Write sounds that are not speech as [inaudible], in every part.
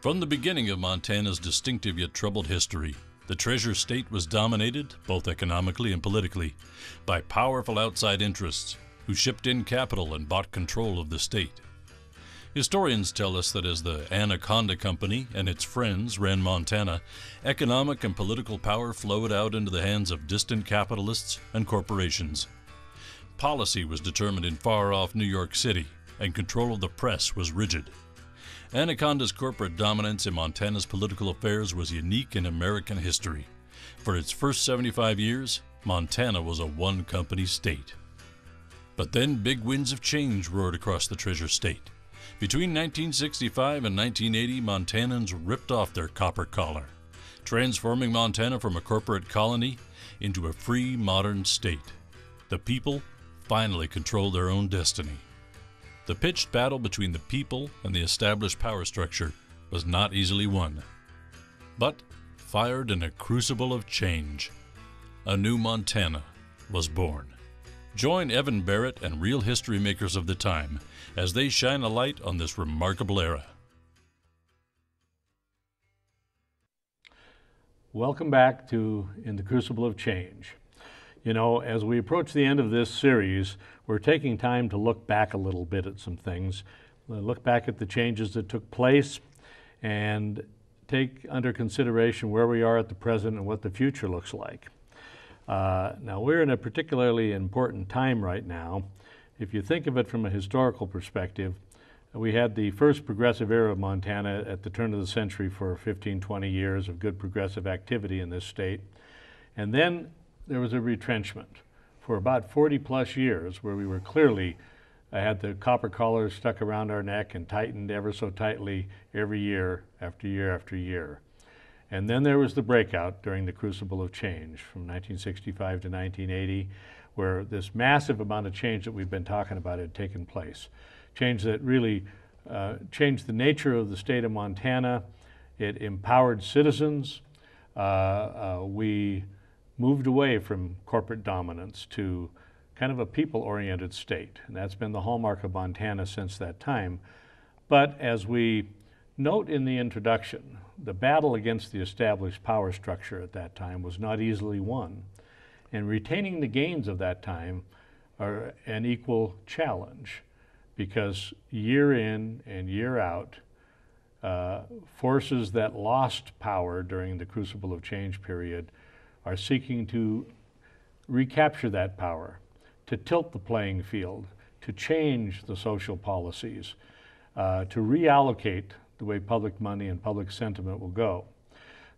From the beginning of Montana's distinctive yet troubled history, the Treasure State was dominated, both economically and politically, by powerful outside interests who shipped in capital and bought control of the state. Historians tell us that as the Anaconda Company and its friends ran Montana, economic and political power flowed out into the hands of distant capitalists and corporations. Policy was determined in far off New York City, and control of the press was rigid. Anaconda's corporate dominance in Montana's political affairs was unique in American history. For its first 75 years, Montana was a one company state. But then big winds of change roared across the Treasure State. Between 1965 and 1980, Montanans ripped off their copper collar, transforming Montana from a corporate colony into a free modern state. The people finally controlled their own destiny. The pitched battle between the people and the established power structure was not easily won, but fired in a crucible of change. A new Montana was born. Join Evan Barrett and real history makers of the time as they shine a light on this remarkable era. Welcome back to In the Crucible of Change. You know, as we approach the end of this series, we're taking time to look back a little bit at some things, uh, look back at the changes that took place, and take under consideration where we are at the present and what the future looks like. Uh, now, we're in a particularly important time right now. If you think of it from a historical perspective, we had the first progressive era of Montana at the turn of the century for 15, 20 years of good progressive activity in this state. And then there was a retrenchment for about 40 plus years where we were clearly I had the copper collars stuck around our neck and tightened ever so tightly every year after year after year. And then there was the breakout during the crucible of change from 1965 to 1980, where this massive amount of change that we've been talking about had taken place. Change that really uh, changed the nature of the state of Montana. It empowered citizens. Uh, uh, we moved away from corporate dominance to kind of a people oriented state. And that's been the hallmark of Montana since that time. But as we note in the introduction, the battle against the established power structure at that time was not easily won, and retaining the gains of that time are an equal challenge because year in and year out, uh, forces that lost power during the crucible of change period are seeking to recapture that power, to tilt the playing field, to change the social policies, uh, to reallocate the way public money and public sentiment will go.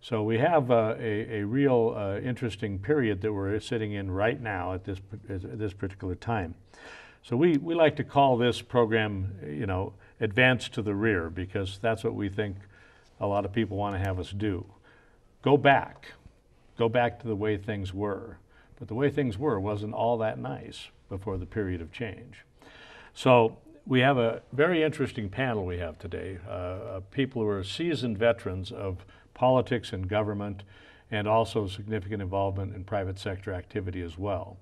So we have uh, a, a, real uh, interesting period that we're sitting in right now at this, at this particular time. So we, we like to call this program, you know, advance to the rear because that's what we think a lot of people want to have us do. Go back, go back to the way things were. But the way things were wasn't all that nice before the period of change. So we have a very interesting panel we have today. Uh, people who are seasoned veterans of politics and government and also significant involvement in private sector activity as well.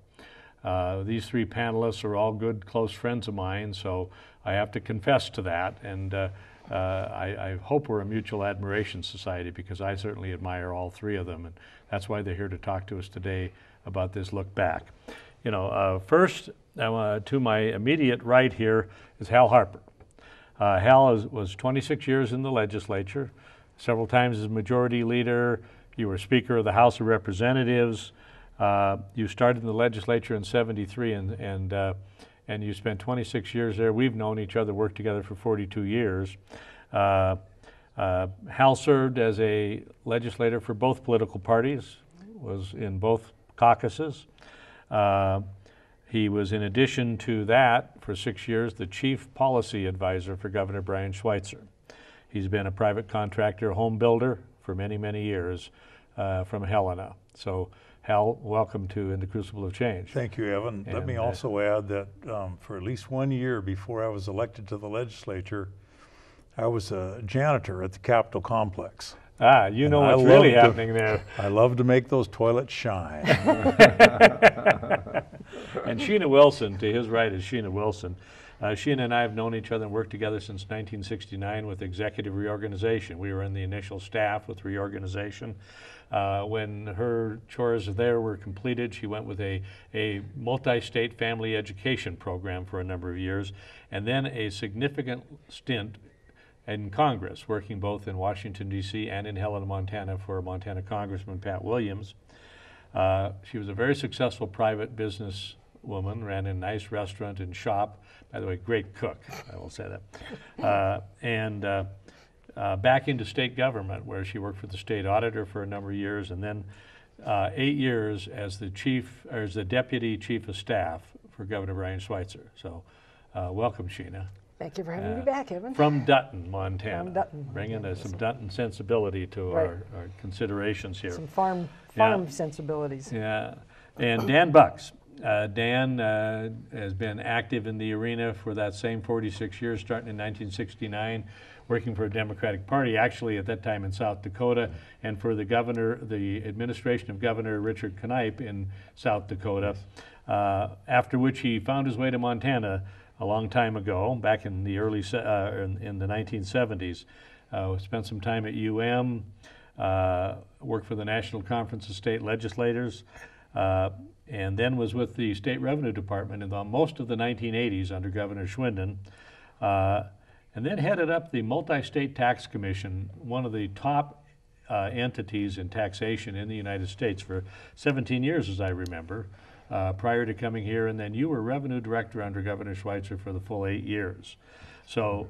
Uh, these three panelists are all good, close friends of mine, so I have to confess to that. And uh, uh, I, I, hope we're a mutual admiration society because I certainly admire all three of them. And that's why they're here to talk to us today about this look back. You know, uh, first, to my immediate right here is Hal Harper. Uh, Hal is, was 26 years in the legislature, several times as majority leader. You were Speaker of the House of Representatives. Uh, you started in the legislature in 73 and, and, uh, and you spent 26 years there. We've known each other, worked together for 42 years. Uh, uh, Hal served as a legislator for both political parties, was in both caucuses. Uh, he was, in addition to that, for six years, the chief policy advisor for Governor Brian Schweitzer. He's been a private contractor, home builder for many, many years uh, from Helena. So, Hal, welcome to In the Crucible of Change. Thank you, Evan. And Let me uh, also uh, add that um, for at least one year before I was elected to the legislature, I was a janitor at the Capitol complex. Ah, you know what's really happening there. I love to make those toilets shine. [laughs] and Sheena Wilson, to his right is Sheena Wilson. Uh, and I have known each other and worked together since 1969 with executive reorganization. We were in the initial staff with reorganization. Uh, when her chores there were completed, she went with a, a multi state family education program for a number of years, and then a significant stint in Congress, working both in Washington, D.C. and in Helena, Montana for Montana Congressman Pat Williams. Uh, she was a very successful private business woman, ran a nice restaurant and shop. By the way, great cook, I will say that. Uh, and uh, uh, back into state government, where she worked for the state auditor for a number of years, and then uh, eight years as the chief, or as the deputy chief of staff for Governor Brian Schweitzer. So, uh, welcome, Sheena. Thank you for having me Uh, back, Evan. From Dutton, Montana. From Dutton, Bringing some Dutton sensibility to Right. our, our considerations here. Some farm Yeah. farm sensibilities. Yeah, and Dan Bucks. Uh, Dan uh, has been active in the arena for that same 46 years, starting in 1969, working for a Democratic Party, actually at that time in South Dakota, and for the governor, the administration of Governor Richard Kneip in South Dakota. Uh, after which he found his way to Montana a long time ago, back in the early uh, in, in the 1970s. Uh, spent some time at UM, uh, worked for the National Conference of State Legislators, uh, and then was with the State Revenue Department in the, most of the 1980s under Governor Schwinden. Uh, and then headed up the Multi-State Tax Commission, one of the top uh, entities in taxation in the United States for 17 years, as I remember, uh, prior to coming here. And then you were Revenue Director under Governor Schweitzer for the full eight years. So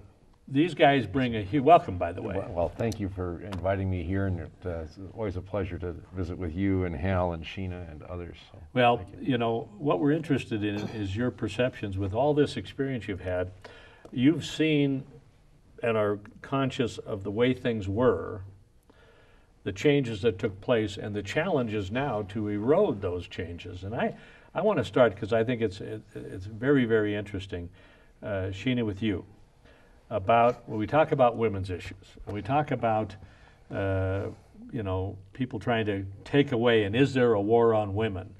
these guys bring a huge welcome, by the way. Well, well, thank you for inviting me here, and it, uh, it's always a pleasure to visit with you and Hal and Sheena and others. So. Well, you know, what we're interested in is your perceptions with all this experience you've had. You've seen and are conscious of the way things were, the changes that took place, and the challenges now to erode those changes. And I, I want to start because I think it's, it, it's very, very interesting, uh, Sheena, with you, about when we talk about women's issues, when we talk about uh, you know, people trying to take away, and is there a war on women?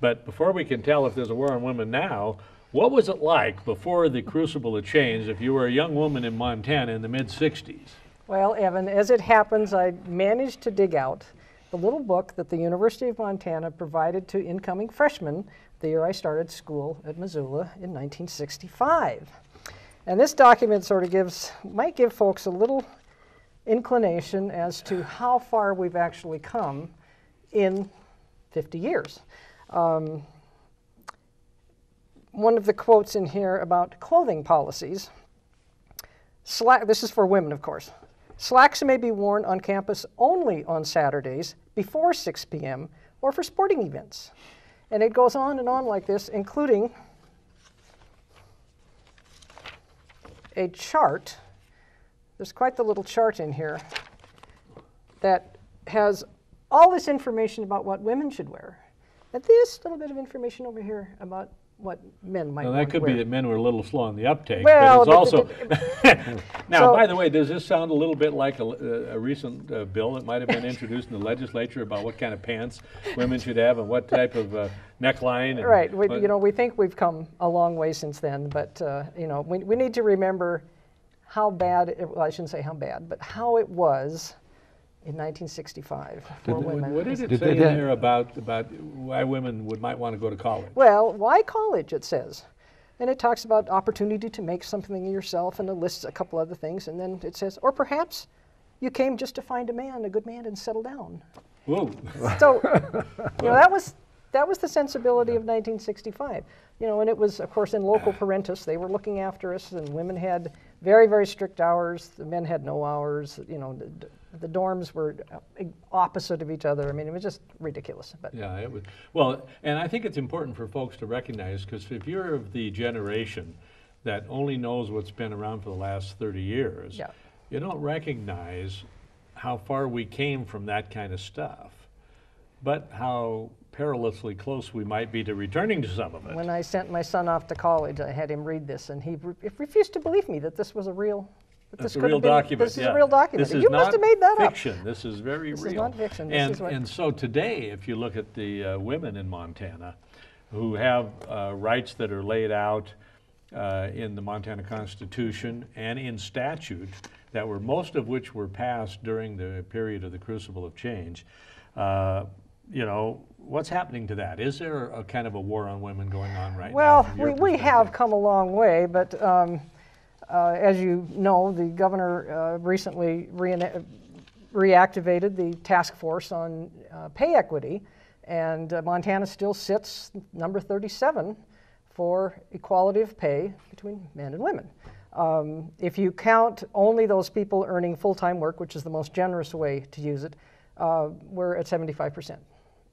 But before we can tell if there's a war on women now, what was it like before the crucible of change if you were a young woman in Montana in the mid 60s? Well, Evan, as it happens, I managed to dig out the little book that the University of Montana provided to incoming freshmen the year I started school at Missoula in 1965. And this document sort of gives, might give folks a little inclination as to how far we've actually come in 50 years. Um, one of the quotes in here about clothing policies Slack, this is for women, of course. Slacks may be worn on campus only on Saturdays before 6 p.m. or for sporting events. And it goes on and on like this, including a chart. There's quite the little chart in here that has all this information about what women should wear. And this little bit of information over here about what men might Now, that could to be that men were a little slow on the uptake, Well, but it's also. [laughs] now, So- by the way, does this sound a little bit like a, a recent uh, bill that might have been introduced in the legislature about what kind of pants women should have and what type of uh, neckline? And Right. We, you know, we think we've come a long way since then, but uh, you know, we, we need to remember how bad. It, well, I shouldn't say how bad, but how it was in 1965 for What- women. What did it Did say in there about, about why women would, might want to go to college? Well, why college? It says, and it talks about opportunity to make something of yourself, and it lists a couple other things, and then it says, or perhaps you came just to find a man, a good man, and settle down. Whoa. [laughs] So, you know, that was that was the sensibility of 1965. You know, and it was, of course, in loco parentis, they were looking after us, and women had very, very strict hours. The men had no hours. You know, the, dorms were uh, opposite of each other. I mean, it was just ridiculous. But Yeah, it was. Well, and I think it's important for folks to recognize because if you're of the generation that only knows what's been around for the last 30 years, Yeah. you don't recognize how far we came from that kind of stuff, but how perilously close we might be to returning to some of it. when I sent my son off to college, I had him read this, and he re- refused to believe me that this was a real. That That's this a real been, document. This is yeah. a real document. This is you not must have made that fiction. This is very This is real. not fiction. This And, is and so today, if you look at the uh, women in Montana who have uh, rights that are laid out uh, in the Montana Constitution and in statute that were most of which were passed during the period of the crucible of change. Uh, you know, what's happening to that? Is there a kind of a war on women going on right Well, now? Well, we, we have come a long way, but um, as you know, the governor uh, recently reactivated the task force on uh, pay equity, and uh, Montana still sits number 37 for equality of pay between men and women. Um, if you count only those people earning full-time work, which is the most generous way to use it, uh, we're at 75%.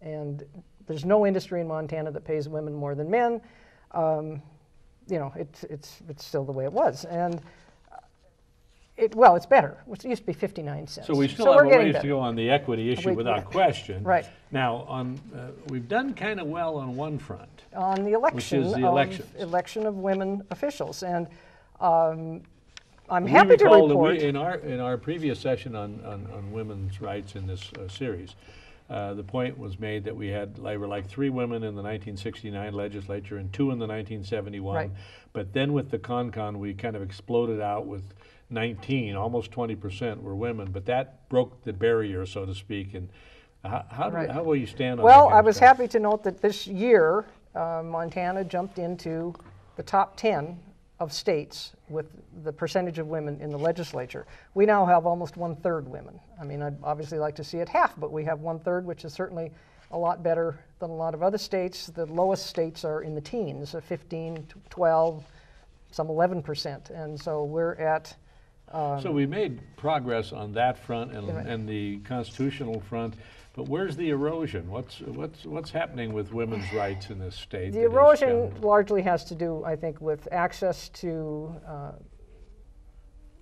And there's no industry in Montana that pays women more than men. Um, you know, it's, it's, it's still the way it was. And uh, it, well, it's better. It used to be 59 cents. So we still we're have a ways to go on the equity issue We- without [laughs] question. Right. Now, on, uh, we've done kind of well on one front. on the election, Which is the of, election of women officials. And um, I'm We happy to recall that we- report. In our, in our previous session on, on, on women's rights in this uh, series, uh, the point was made that we had, like, were like three women in the 1969 legislature and two in the 1971. Right. But then with the CONCON, we kind of exploded out with 19, almost 20% were women. But that broke the barrier, so to speak. And how, how, do- how will you stand on? Well, I was happy to note that this year, uh, Montana jumped into the top 10 of states with the percentage of women in the legislature. We now have almost one third women. I mean, I'd obviously like to see it half, but we have one third, which is certainly a lot better than a lot of other states. The lowest states are in the teens, uh, 15, 12, some 11%. And so we're at So we made progress on that front and, Right. and the constitutional front, but where's the erosion? What's, what's, what's happening with women's rights in this state? The erosion largely has to do, I think, with access to uh,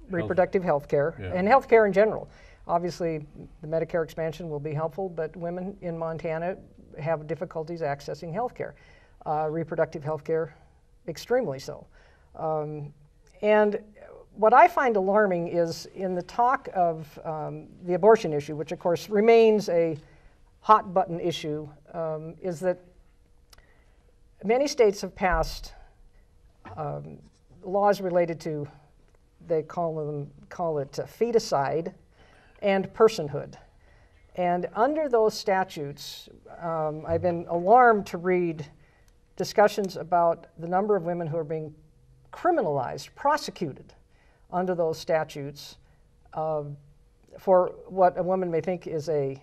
reproductive health care Yeah. and health care in general. Obviously, the Medicare expansion will be helpful, but women in Montana have difficulties accessing health care, uh, reproductive health care, extremely so. Um, and what I find alarming is in the talk of um, the abortion issue, which of course remains a hot button issue, um, is that many states have passed um, laws related to, they call them call it uh, feticide and personhood. And under those statutes, um, I've been alarmed to read discussions about the number of women who are being criminalized, prosecuted under those statutes uh, for what a woman may think is a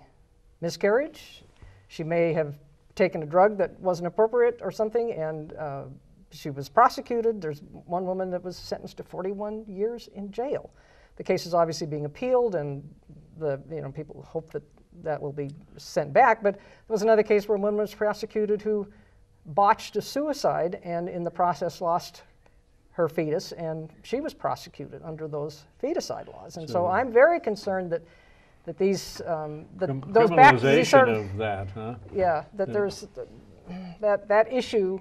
miscarriage. She may have taken a drug that wasn't appropriate or something, and uh, she was prosecuted. There's one woman that was sentenced to 41 years in jail. The case is obviously being appealed, and the you know people hope that that will be sent back. But there was another case where a woman was prosecuted who botched a suicide and in the process lost her fetus, and she was prosecuted under those feticide laws. And so, So- I'm very concerned that that these um, that those back these sort of, of that, huh? yeah that there's th- that that issue,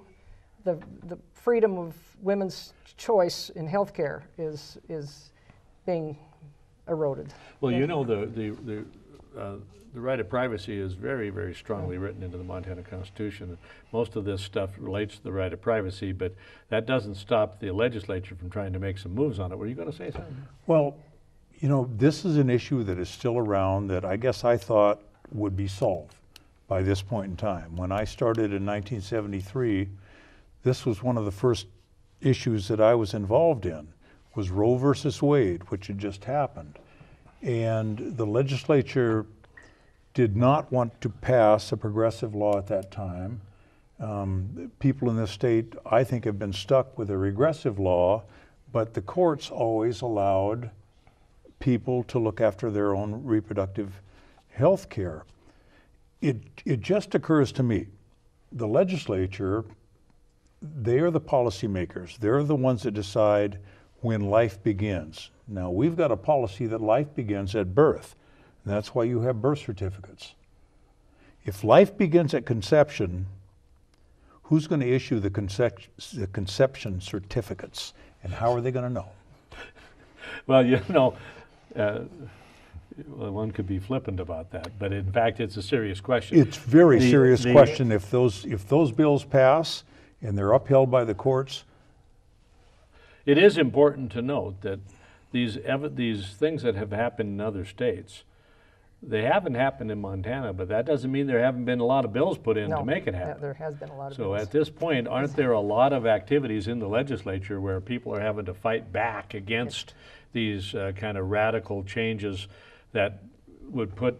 the the freedom of women's choice in healthcare is is being eroded. Well, you know, the, the, the, uh, the right of privacy is very, very strongly written into the Montana Constitution. Most of this stuff relates to the right of privacy, but that doesn't stop the legislature from trying to make some moves on it. Were you going to say something? Well, you know, this is an issue that is still around that I guess I thought would be solved by this point in time. When I started in 1973, this was one of the first issues that I was involved in was Roe versus Wade, which had just happened. And the legislature did not want to pass a progressive law at that time. Um, people in this state, I think, have been stuck with a regressive law, but the courts always allowed people to look after their own reproductive health care. It, it just occurs to me the legislature, they are the policymakers, they're the ones that decide when life begins. Now, we've got a policy that life begins at birth, and that's why you have birth certificates. If life begins at conception, who's going to issue the, concep- the conception certificates, and how are they going to know? Well, you know, uh, one could be flippant about that, but in fact, it's a serious question. It's a very The- serious the- question. If those, if those bills pass and they're upheld by the courts, it is important to note that these ev- these things that have happened in other states, they haven't happened in Montana, but that doesn't mean there haven't been a lot of bills put in No, to make it happen. There has been a lot of So bills. at this point, aren't there a lot of activities in the legislature where people are having to fight back against these uh, kind of radical changes that would put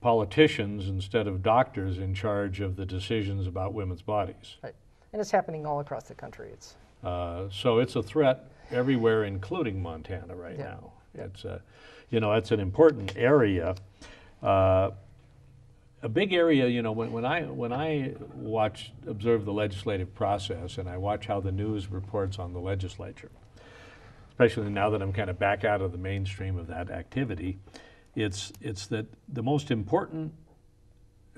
politicians instead of doctors in charge of the decisions about women's bodies? Right. And it's happening all across the country. It's, Uh, so it's a threat everywhere, including Montana right Yeah. now. It's a, you know, it's an important area. Uh, a big area, you know, when, when I when I watch observe the legislative process and I watch how the news reports on the legislature, especially now that I'm kind of back out of the mainstream of that activity, it's it's that the most important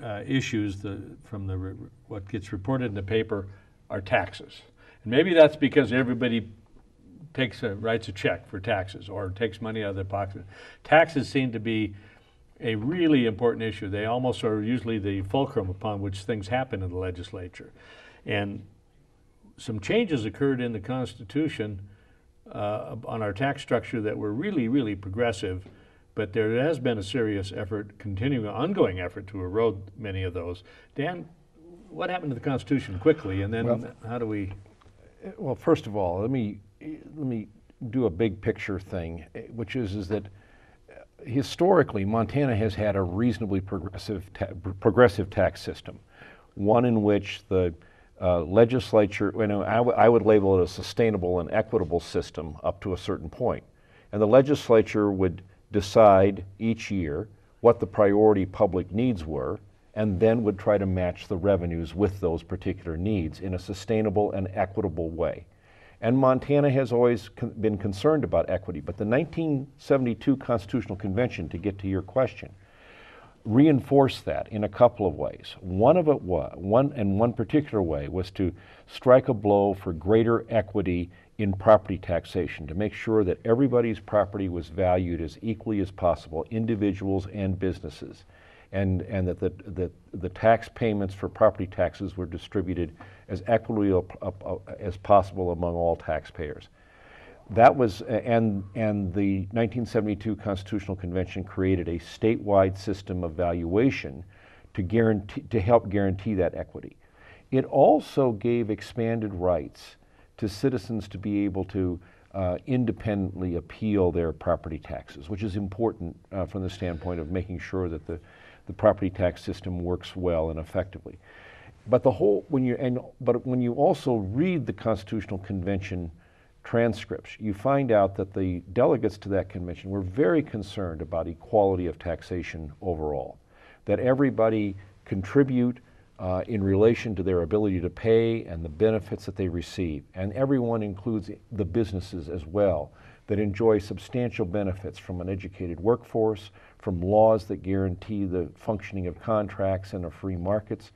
uh, issues the, from the re- what gets reported in the paper are taxes, and maybe that's because everybody takes a, writes a check for taxes or takes money out of their pocket. Taxes seem to be a really important issue. They almost are usually the fulcrum upon which things happen in the legislature, and some changes occurred in the Constitution uh, on our tax structure that were really, really progressive, but there has been a serious effort, continuing, ongoing effort to erode many of those. Dan, what happened to the Constitution quickly, and then Well- how do we? Well, first of all, let me let me do a big picture thing, which is is that uh, historically Montana has had a reasonably progressive ta- progressive tax system, one in which the uh, legislature, you know, I would label it a sustainable and equitable system up to a certain point, and the legislature would decide each year what the priority public needs were, and then would try to match the revenues with those particular needs in a sustainable and equitable way. And Montana has always con- been concerned about equity, but the 1972 Constitutional Convention, to get to your question, reinforced that in a couple of ways. One of it was, one and one particular way was to strike a blow for greater equity in property taxation to make sure that everybody's property was valued as equally as possible, individuals and businesses, and, and that the, the, the tax payments for property taxes were distributed as equitably up as possible among all taxpayers. That was, and, and the 1972 Constitutional Convention created a statewide system of valuation to guarantee, to help guarantee that equity. It also gave expanded rights to citizens to be able to uh, independently appeal their property taxes, which is important uh, from the standpoint of making sure that the, the property tax system works well and effectively. But the whole, when you, and, but when you also read the Constitutional Convention transcripts, you find out that the delegates to that convention were very concerned about equality of taxation overall, that everybody contribute uh, in relation to their ability to pay and the benefits that they receive. And everyone includes the businesses as well that enjoy substantial benefits from an educated workforce, from laws that guarantee the functioning of contracts and of free markets,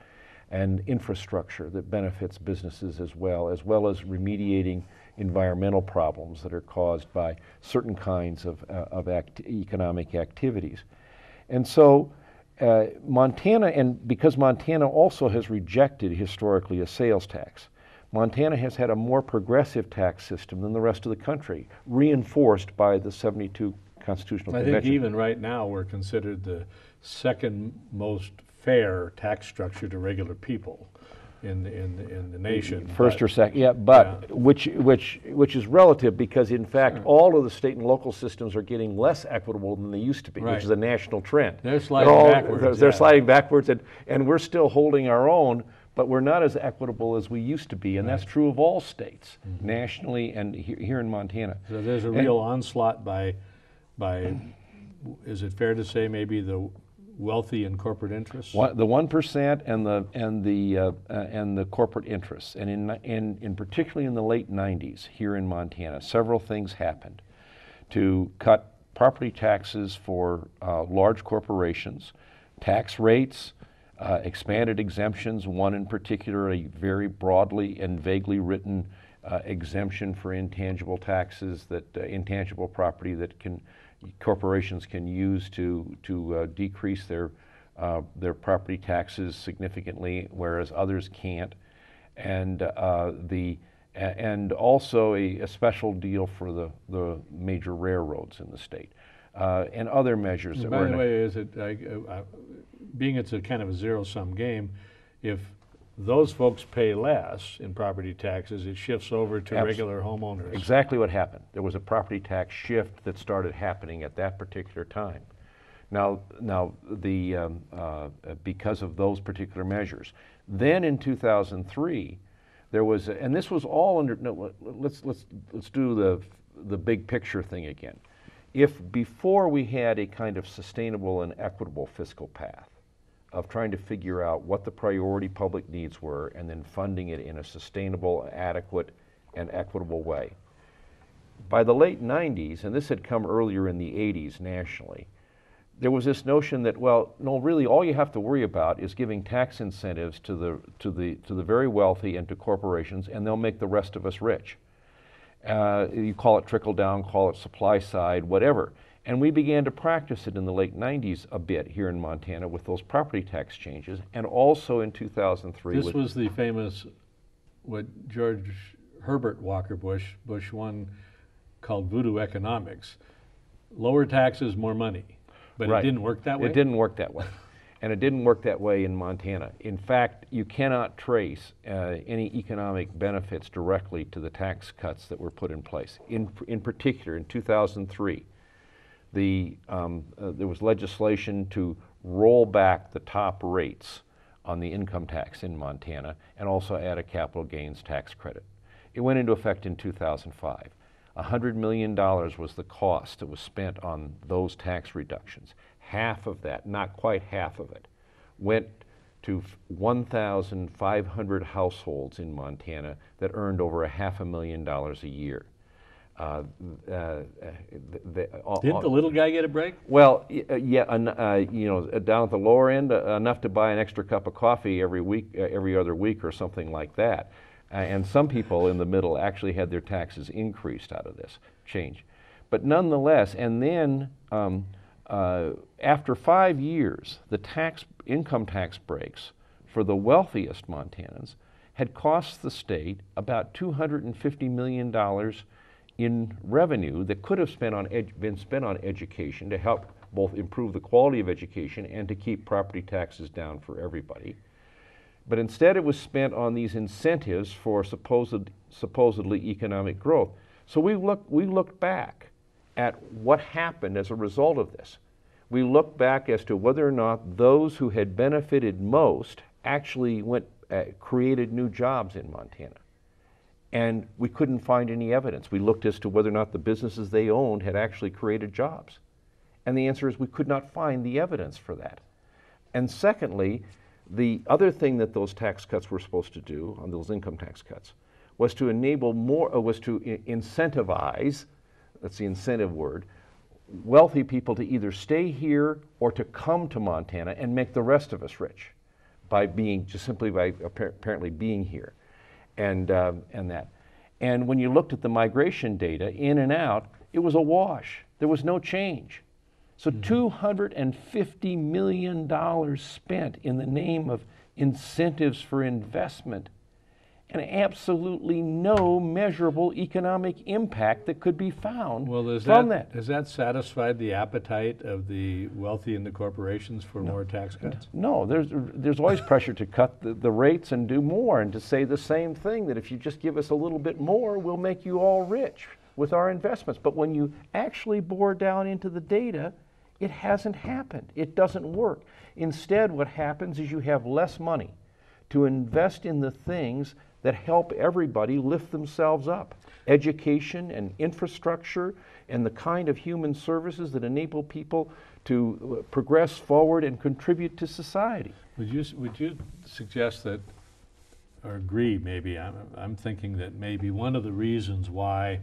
and infrastructure that benefits businesses as well, as well as remediating environmental problems that are caused by certain kinds of, uh, of act- economic activities. And so uh, Montana, and because Montana also has rejected historically a sales tax, Montana has had a more progressive tax system than the rest of the country, reinforced by the 72 Constitutional I think Convention. even right now, we're considered the second most fair tax structure to regular people in, in, in the nation. First but- or second, yeah, but which, which, which is relative because in fact, all of the state and local systems are getting less equitable than they used to be, Right. which is a national trend. They're sliding all- backwards, They're, they're yeah. sliding backwards and, and we're still holding our own, but we're not as equitable as we used to be. And that's true of all states, Mm-hmm. nationally and he- here in Montana. So there's a real onslaught by, by, is it fair to say maybe the wealthy and corporate interests? The one percent and the and the uh, uh, and the corporate interests, and in in in particularly in the late '90s here in Montana, several things happened to cut property taxes for uh, large corporations, tax rates, uh, expanded exemptions. One in particular, a very broadly and vaguely written uh, exemption for intangible taxes that uh, intangible property that can corporations can use to to uh, decrease their uh, their property taxes significantly, whereas others can't. And uh, the and also a, a special deal for the, the major railroads in the state, uh, and other measures that By the way, is it, uh, uh, being it's a kind of a zero-sum game, if those folks pay less in property taxes, it shifts over to regular homeowners. Exactly what happened. There was a property tax shift that started happening at that particular time. Now, now the um, uh, because of those particular measures. Then in 2003, there was, a- and this was all under. No, let- let's let's let's do the the big picture thing again. If before we had a kind of sustainable and equitable fiscal path of trying to figure out what the priority public needs were and then funding it in a sustainable, adequate, and equitable way. By the late 90s, and this had come earlier in the 80s nationally, there was this notion that, well, no, really all you have to worry about is giving tax incentives to the, to the, to the very wealthy and to corporations, and they'll make the rest of us rich. Uh, you call it trickle down, call it supply side, whatever. And we began to practice it in the late 90s a bit here in Montana with those property tax changes, and also in 2003 This was the famous, what George Herbert Walker Bush, Bush one, called voodoo economics. Lower taxes, more money. But it didn't work that way? It didn't work that way. And it didn't work that way in Montana. In fact, you cannot trace uh, any economic benefits directly to the tax cuts that were put in place. In, in particular, in 2003, the, um, uh, there was legislation to roll back the top rates on the income tax in Montana and also add a capital gains tax credit. It went into effect in 2005. $100 million was the cost that was spent on those tax reductions. Half of that, not quite half of it, went to 1,500 households in Montana that earned over a half a million dollars a year. Uh, uh, uh, th- th- Didn't the little guy get a break? well, uh, yeah, uh, you know, uh, down at the lower end, uh, enough to buy an extra cup of coffee every week, uh, every other week, or something like that. Uh, and some people in the middle actually had their taxes increased out of this change. But nonetheless, and then um, uh, after five years, the tax income tax breaks for the wealthiest Montanans had cost the state about 250 million dollars in revenue that could have spent on ed- been spent on education to help both improve the quality of education and to keep property taxes down for everybody. But instead, it was spent on these incentives for supposed, supposedly economic growth. So we looked, we looked back at what happened as a result of this. We looked back as to whether or not those who had benefited most actually went, uh, created new jobs in Montana and we couldn't find any evidence. We looked as to whether or not the businesses they owned had actually created jobs. And the answer is we could not find the evidence for that. And secondly, the other thing that those tax cuts were supposed to do, on those income tax cuts, was to enable more, uh, was to incentivize, that's the incentive word, wealthy people to either stay here or to come to Montana and make the rest of us rich by being, just simply by appar- apparently being here and, um, and that. And when you looked at the migration data in and out, it was a wash. There was no change. So $250 million spent in the name of incentives for investment and absolutely no measurable economic impact that could be found Well, from that, that. has that satisfied the appetite of the wealthy and the corporations for more tax cuts? No, there's, there's always pressure to cut the, the rates and do more and to say the same thing that if you just give us a little bit more, we'll make you all rich with our investments. But when you actually bore down into the data, it hasn't happened. It doesn't work. Instead, what happens is you have less money to invest in the things that help everybody lift themselves up education and infrastructure and the kind of human services that enable people to uh, progress forward and contribute to society. Would you, would you suggest that, or agree maybe, I'm, I'm thinking that maybe one of the reasons why,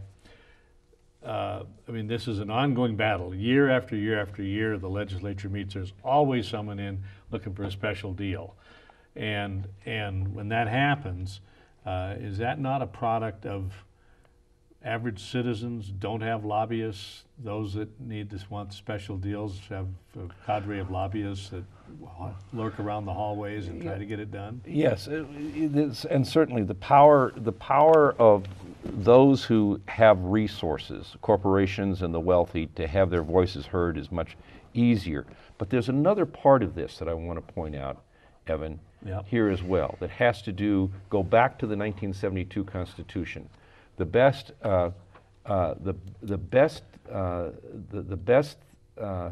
uh, I mean, this is an ongoing battle. Year after year after year, the legislature meets, there's always someone in looking for a special deal. And, and when that happens, uh, is that not a product of average citizens don't have lobbyists. Those that need to want special deals have a cadre of lobbyists that lurk around the hallways and try to get it done. Yes, it- it is- and certainly the power, the power of those who have resources, corporations and the wealthy, to have their voices heard is much easier. But there's another part of this that I want to point out, Evan, Yep. here as well, that has to do, go back to the 1972 Constitution. The best, uh, uh, the, the best, uh, the, the best uh,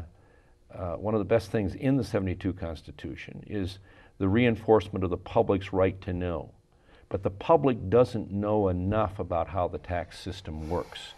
uh, one of the best things in the 72 Constitution is the reinforcement of the public's right to know. But the public doesn't know enough about how the tax system works.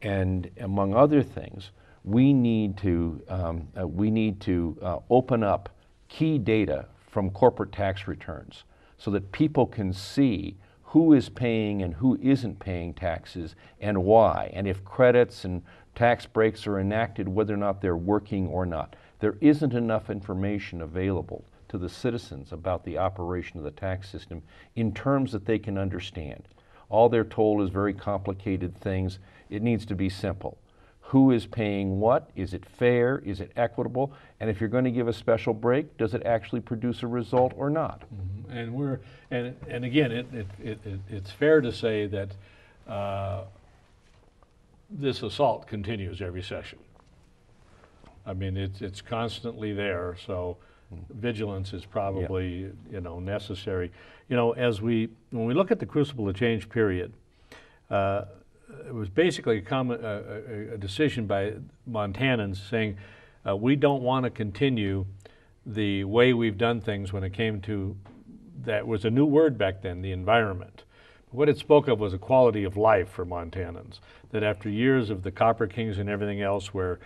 And among other things, we need to, um, uh, we need to open up key data from corporate tax returns so that people can see who is paying and who isn't paying taxes and why, and if credits and tax breaks are enacted, whether or not they're working or not. There isn't enough information available to the citizens about the operation of the tax system in terms that they can understand. All they're told is very complicated things. It needs to be simple. Who is paying what? Is it fair? Is it equitable? And if you're going to give a special break, does it actually produce a result or not? And we're, and, and again, it, it, it, it- it's fair to say that uh, this assault continues every session. I mean, it's, it's constantly there, so vigilance is probably, you know, necessary. You know, as we, when we look at the crucible of change period, uh, it was basically a, a, a decision by Montanans saying, uh, we don't want to continue the way we've done things when it came to, that was a new word back then, the environment. What it spoke of was a quality of life for Montanans, that after years of the Copper Kings and everything else where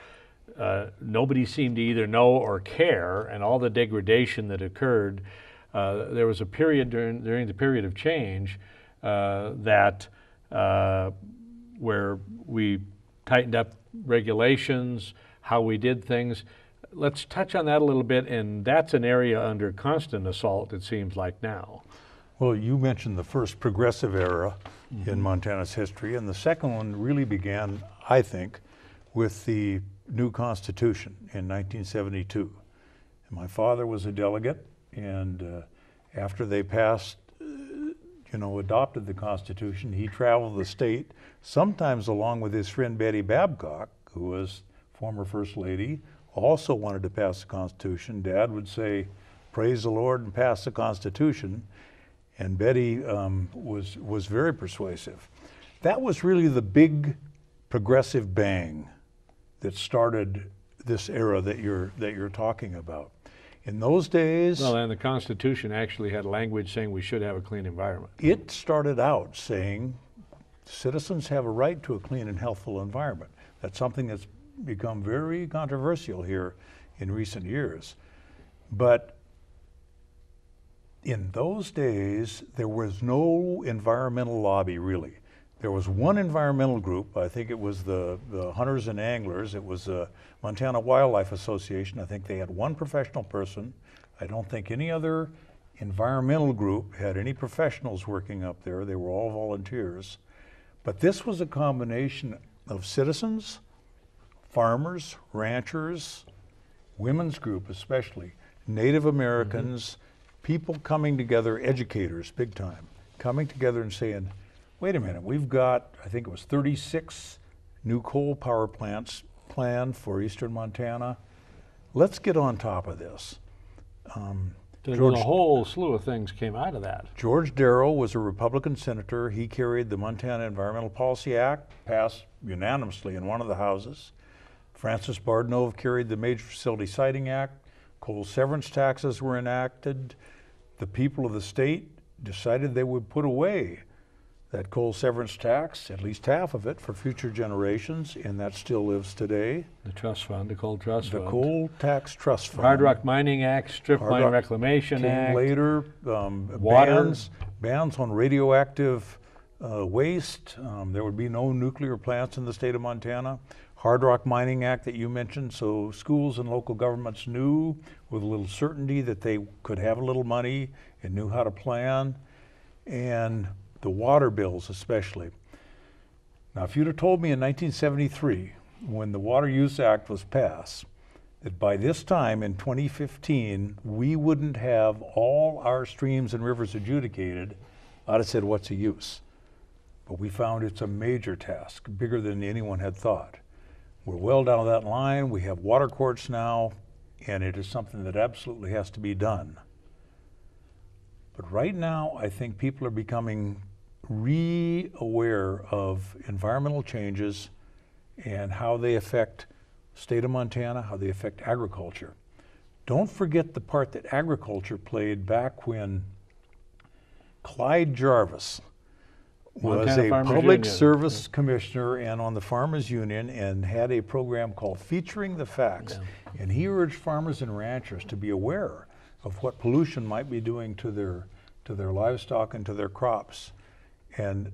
uh, nobody seemed to either know or care, and all the degradation that occurred, uh, there was a period during, during the period of change uh, that uh, where we tightened up regulations, how we did things. Let's touch on that a little bit, and that's an area under constant assault, it seems like now. Well, you mentioned the first progressive era in Montana's history, and the second one really began, I think, with the new Constitution in 1972. And my father was a delegate, and uh, after they passed, you know, adopted the Constitution, he traveled the state, sometimes along with his friend Betty Babcock, who was former First Lady, also wanted to pass the Constitution. Dad would say, Praise the Lord and pass the Constitution. And Betty um, was, was very persuasive. That was really the big progressive bang that started this era that you're, that you're talking about. In those days, Well, and the Constitution actually had language saying we should have a clean environment. it started out saying citizens have a right to a clean and healthful environment. That's something that's become very controversial here in recent years. But in those days, there was no environmental lobby really. There was one environmental group, I think it was the, the Hunters and Anglers, it was the Montana Wildlife Association. I think they had one professional person. I don't think any other environmental group had any professionals working up there. They were all volunteers. But this was a combination of citizens, farmers, ranchers, women's group especially, Native Americans, mm-hmm. people coming together, educators, big time, coming together and saying, wait a minute, we've got, I think it was 36 new coal power plants planned for eastern Montana. Let's get on top of this. Um, George- a whole slew of things came out of that. George Darrow was a Republican senator. He carried the Montana Environmental Policy Act, passed unanimously in one of the houses. Francis Bardanouve carried the Major Facility Siting Act. Coal severance taxes were enacted. The people of the state decided they would put away that coal severance tax, at least half of it, for future generations, and that still lives today. The trust fund, the coal trust The fund. The coal Tax Trust Fund. Hard Rock Mining Act, Strip Hard Mine Rock Reclamation Act. later. Um, bans, bans on radioactive uh, waste. Um, there would be no nuclear plants in the state of Montana. Hard Rock Mining Act that you mentioned, so schools and local governments knew with a little certainty that they could have a little money and knew how to plan. And the water bills, especially. Now, if you'd have told me in 1973, when the Water Use Act was passed, that by this time in 2015, we wouldn't have all our streams and rivers adjudicated, I'd have said, what's the use? But we found it's a major task, bigger than anyone had thought. We're well down that line. We have water courts now, and it is something that absolutely has to be done. But right now, I think people are becoming re-aware of environmental changes and how they affect state of Montana, how they affect agriculture. Don't forget the part that agriculture played back when Clyde Jarvis was Montana a Farmers public Union. service commissioner and on the Farmers Union and had a program called Featuring the Facts. And he urged farmers and ranchers to be aware of what pollution might be doing to their to their livestock and to their crops. And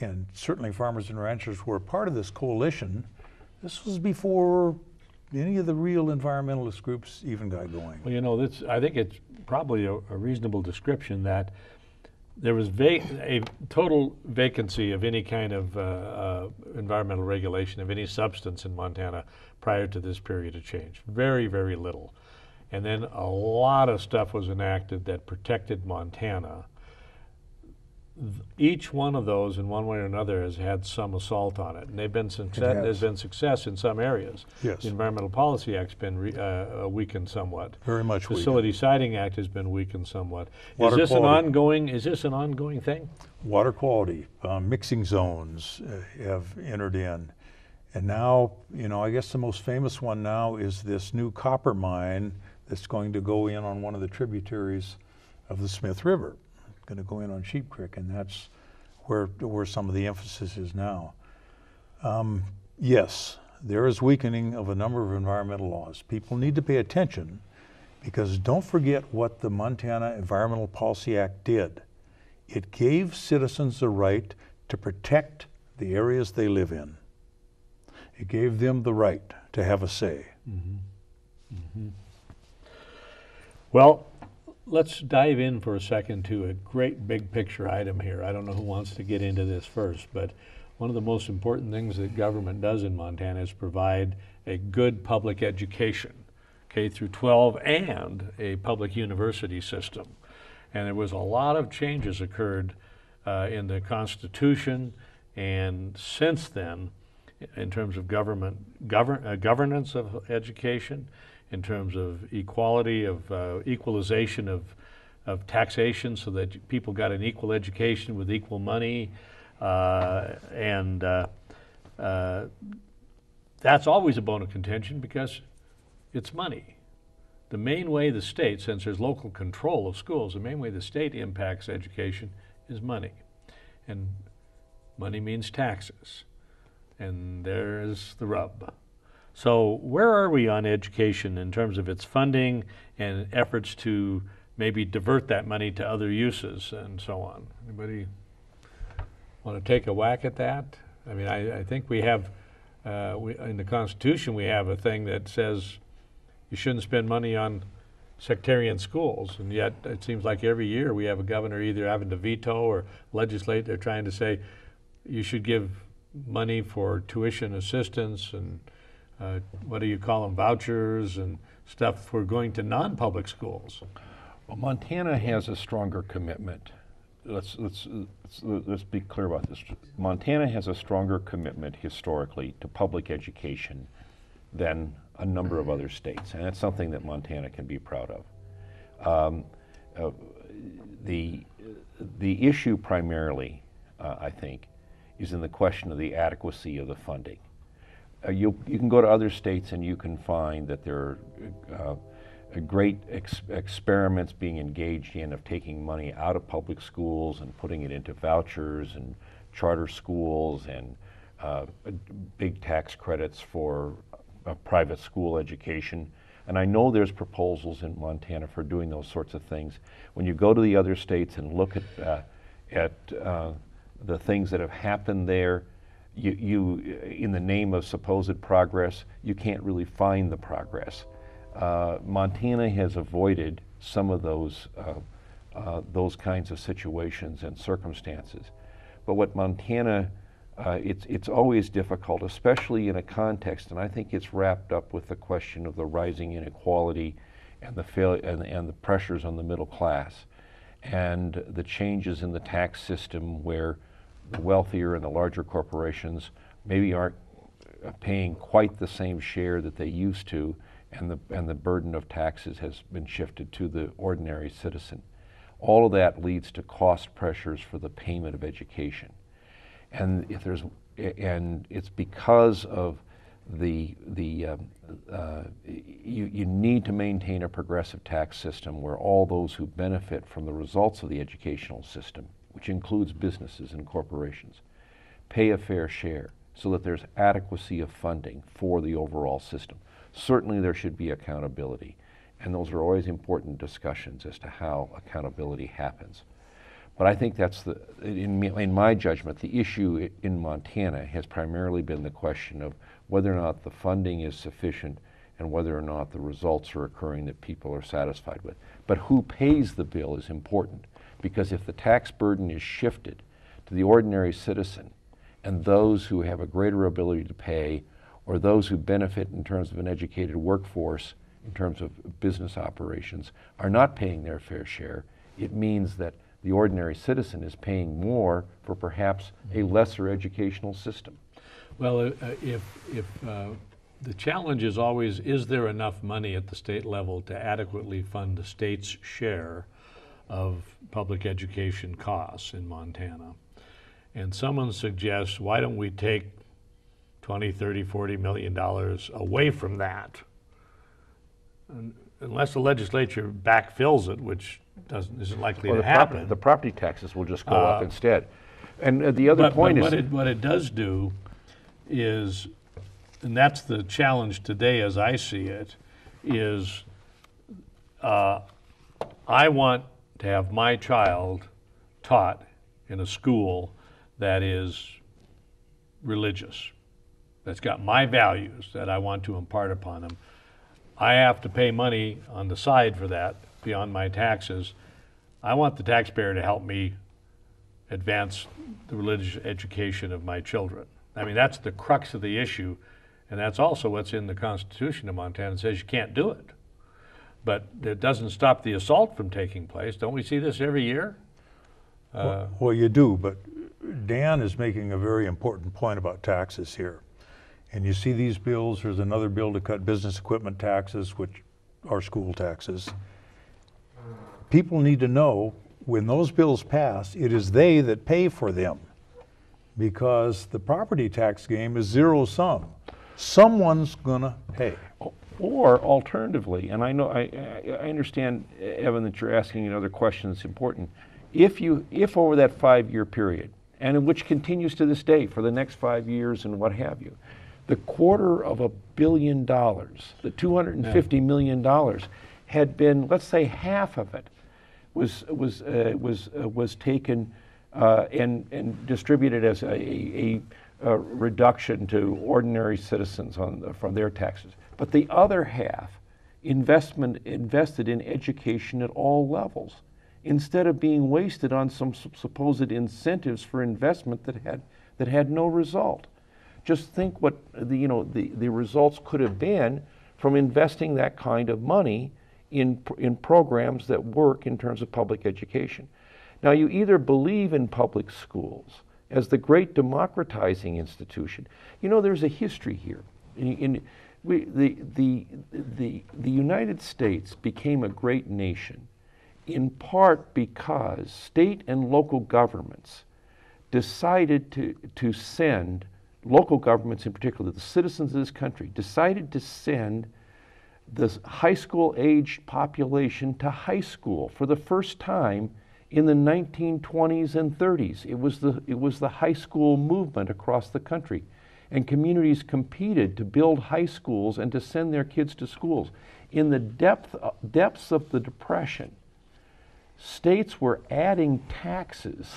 and certainly farmers and ranchers were part of this coalition. This was before any of the real environmentalist groups even got going. Well, you know, this, I think it's probably a, a reasonable description that there was a total vacancy of any kind of uh, uh, environmental regulation of any substance in Montana prior to this period of change. Very, very little. And then a lot of stuff was enacted that protected Montana. Each one of those, in one way or another, has had some assault on it, and they've been success. has. There's been success in some areas. Yes. The Environmental Policy Act's been re- uh, uh, weakened somewhat. Very much weakened. Facility Siting Act has been weakened somewhat. Water is this quality. an ongoing? Is this an ongoing thing? water quality, uh, mixing zones uh, have entered in. And now, you know, I guess the most famous one now is this new copper mine that's going to go in on one of the tributaries of the Smith River. Going to go in on Sheep Creek, and that's where, where some of the emphasis is now. Um, yes, there is weakening of a number of environmental laws. People need to pay attention because don't forget what the Montana Environmental Policy Act did. It gave citizens the right to protect the areas they live in. It gave them the right to have a say. Well, let's dive in for a second to a great big picture item here. I don't know who wants to get into this first, but one of the most important things that government does in Montana is provide a good public education, K through 12, and a public university system. And there was a lot of changes occurred uh, in the Constitution, and since then, in terms of government govern, uh, governance of education, in terms of equality of uh, equalization of of taxation, so that people got an equal education with equal money, uh, and uh, uh, that's always a bone of contention because it's money. The main way the state, since there's local control of schools, the main way the state impacts education is money, and money means taxes. And there's the rub. So, where are we on education in terms of its funding and efforts to maybe divert that money to other uses and so on? Anybody want to take a whack at that? I mean, I, I think we have, uh, we, in the Constitution, we have a thing that says you shouldn't spend money on sectarian schools, and yet it seems like every year we have a governor either having to veto or legislate. They're trying to say you should give money for tuition assistance and uh, what do you call them, vouchers and stuff for going to non-public schools. Well, Montana has a stronger commitment. Let's, let's, let's, let's be clear about this. Montana has a stronger commitment historically to public education than a number of other states, and that's something that Montana can be proud of. Um, uh, the, the issue primarily, uh, I think, is in the question of the adequacy of the funding. Uh, you, you can go to other states and you can find that there are uh, uh, great ex- experiments being engaged in of taking money out of public schools and putting it into vouchers and charter schools and uh, big tax credits for private school education. And I know there's proposals in Montana for doing those sorts of things. When you go to the other states and look at, uh, at the things that have happened there, you, you, in the name of supposed progress, you can't really find the progress. Uh, Montana has avoided some of those, uh, uh, those kinds of situations and circumstances. But what Montana uh, it's, it's always difficult, especially in a context, and I think it's wrapped up with the question of the rising inequality and the, fail- and, and the pressures on the middle class and the changes in the tax system where wealthier and the larger corporations maybe aren't paying quite the same share that they used to, and the, and the burden of taxes has been shifted to the ordinary citizen. All of that leads to cost pressures for the payment of education. And if there's, and it's because of the, the, um, uh, you, you need to maintain a progressive tax system where all those who benefit from the results of the educational system, which includes businesses and corporations, pay a fair share so that there's adequacy of funding for the overall system. Certainly there should be accountability, and those are always important discussions as to how accountability happens. But I think that's the, in, in my judgment, the issue in Montana has primarily been the question of whether or not the funding is sufficient and whether or not the results are occurring that people are satisfied with. But who pays the bill is important because if the tax burden is shifted to the ordinary citizen and those who have a greater ability to pay or those who benefit in terms of an educated workforce, in terms of business operations, are not paying their fair share, it means that the ordinary citizen is paying more for perhaps a lesser educational system. Well, uh, if, if uh, the challenge is always, is there enough money at the state level to adequately fund the state's share of public education costs in Montana? And someone suggests, why don't we take 20, 30, 40 million dollars away from that? And unless the legislature backfills it, which doesn't, isn't likely Well, to the happen. the property taxes will just go up Uh, instead. And uh, the other But- but point is, What it, what it does do is, and that's the challenge today as I see it, is uh, I want to have my child taught in a school that is religious, that's got my values that I want to impart upon them. I have to pay money on the side for that beyond my taxes. I want the taxpayer to help me advance the religious education of my children. I mean, that's the crux of the issue, and that's also what's in the Constitution of Montana. It says you can't do it. But it doesn't stop the assault from taking place. Don't we see this every year? Uh, Well, you do, but Dan is making a very important point about taxes here. And you see these bills, there's another bill to cut business equipment taxes, which are school taxes. People need to know, when those bills pass, it is they that pay for them. Because the property tax game is zero sum. Someone's gonna pay. Or alternatively, and I know, I, I understand, Evan, that you're asking another question that's important. If you, if over that five-year period, and in which continues to this day for the next five years and what have you, the quarter of a billion dollars, the two hundred and fifty million dollars, had been, let's say, half of it was was uh, was uh, was taken uh, and and distributed as a, a, a reduction to ordinary citizens on from their taxes. But the other half, investment invested in education at all levels, instead of being wasted on some supposed incentives for investment that had that had no result. Just think what the you know the, the results could have been from investing that kind of money in, in programs that work in terms of public education. Now, you either believe in public schools as the great democratizing institution. You know, there's a history here. In, in, we, the, the, the, the United States became a great nation in part because state and local governments decided to, to send, local governments in particular, the citizens of this country, decided to send the high school aged population to high school for the first time in the 1920s and 30s. It was the, it was the high school movement across the country. And communities competed to build high schools and to send their kids to schools. In the depth, depths of the Depression, states were adding taxes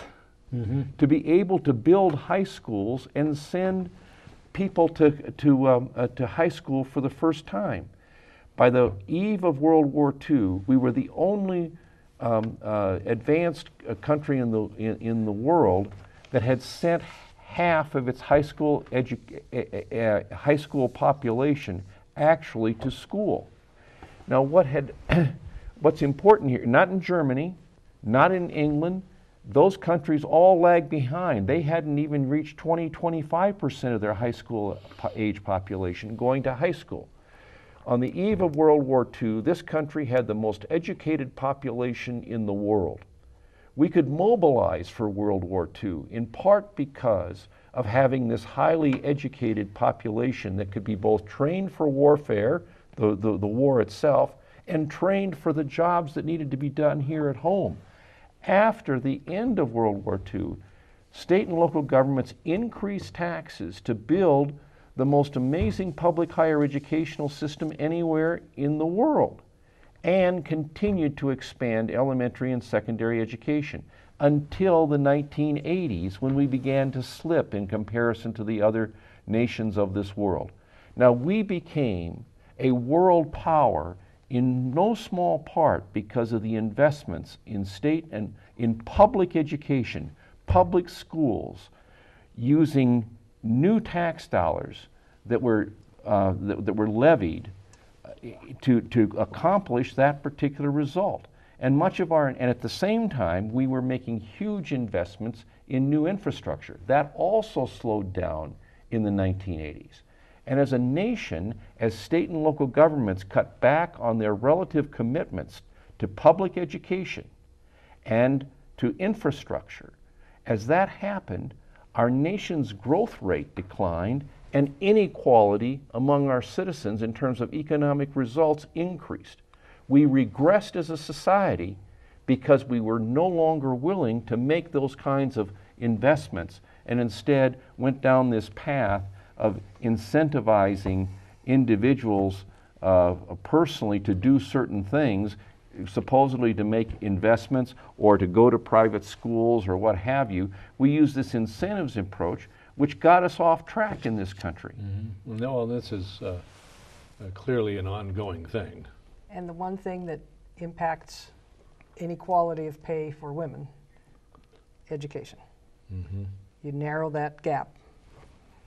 to be able to build high schools and send people to, to, um, uh, to high school for the first time. By the eve of World War II, we were the only um, uh, advanced uh, country in the, in, in the world that had sent half of its high school edu- uh, uh, high school population actually to school. Now, what had [clears throat] what's important here? Not in Germany, not in England. Those countries all lag behind. They hadn't even reached 20, 25 percent of their high school age population going to high school. On the eve of World War II, this country had the most educated population in the world. We could mobilize for World War II in part because of having this highly educated population that could be both trained for warfare, the, the, the war itself, and trained for the jobs that needed to be done here at home. After the end of World War II, state and local governments increased taxes to build the most amazing public higher educational system anywhere in the world and continued to expand elementary and secondary education until the 1980s when we began to slip in comparison to the other nations of this world. Now, we became a world power in no small part because of the investments in state and in public education, public schools, using new tax dollars that were, uh, that, that were levied to, to accomplish that particular result. And much of our, and at the same time, we were making huge investments in new infrastructure. That also slowed down in the 1980s. And as a nation, as state and local governments cut back on their relative commitments to public education and to infrastructure, as that happened, our nation's growth rate declined and inequality among our citizens in terms of economic results increased. We regressed as a society because we were no longer willing to make those kinds of investments and instead went down this path of incentivizing individuals uh, personally to do certain things, supposedly to make investments or to go to private schools or what have you. We use this incentives approach, which got us off track in this country. Mm-hmm. No, this is uh, uh, clearly an ongoing thing. And the one thing that impacts inequality of pay for women, education. Mm-hmm. You narrow that gap.